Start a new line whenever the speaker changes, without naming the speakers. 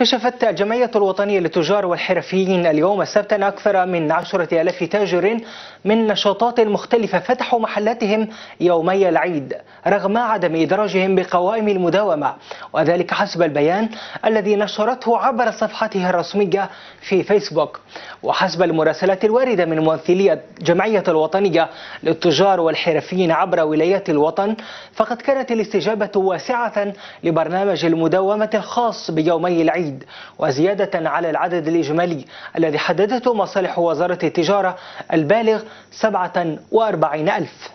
كشفت الجمعية الوطنية للتجار والحرفيين اليوم السبت أن أكثر من عشرة ألاف تاجر من نشاطات مختلفة فتحوا محلاتهم يومي العيد رغم عدم إدراجهم بقوائم المداومة. وذلك حسب البيان الذي نشرته عبر صفحتها الرسمية في فيسبوك. وحسب المراسلات الواردة من ممثلي الجمعية الوطنية للتجار والحرفيين عبر ولايات الوطن فقد كانت الاستجابة واسعة لبرنامج المداومة الخاص بيومي العيد وزيادة على العدد الإجمالي الذي حددته مصالح وزارة التجارة البالغ 47 ألف.